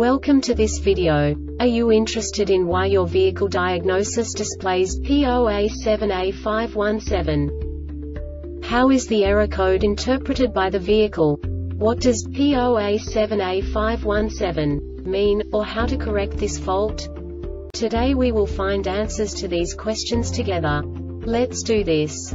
Welcome to this video. Are you interested in why your vehicle diagnosis displays P0A7A517? How is the error code interpreted by the vehicle? What does P0A7A517 mean, or how to correct this fault? Today we will find answers to these questions together. Let's do this.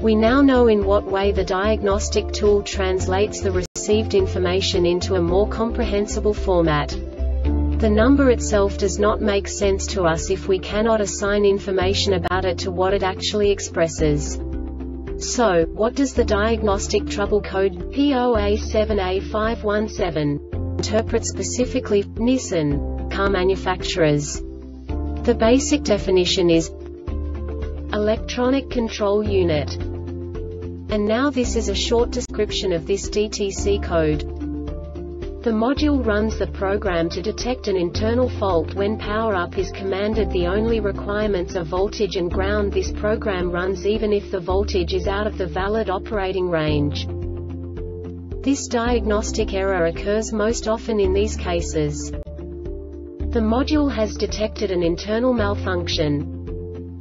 We now know in what way the diagnostic tool translates the received information into a more comprehensible format. The number itself does not make sense to us if we cannot assign information about it to what it actually expresses. So, what does the diagnostic trouble code P0A7A517 interpret specifically Nissan car manufacturers? The basic definition is Electronic Control Unit. And now this is a short description of this DTC code. The module runs the program to detect an internal fault when power-up is commanded the only requirements are voltage and ground this program runs even if the voltage is out of the valid operating range. This diagnostic error occurs most often in these cases. The module has detected an internal malfunction.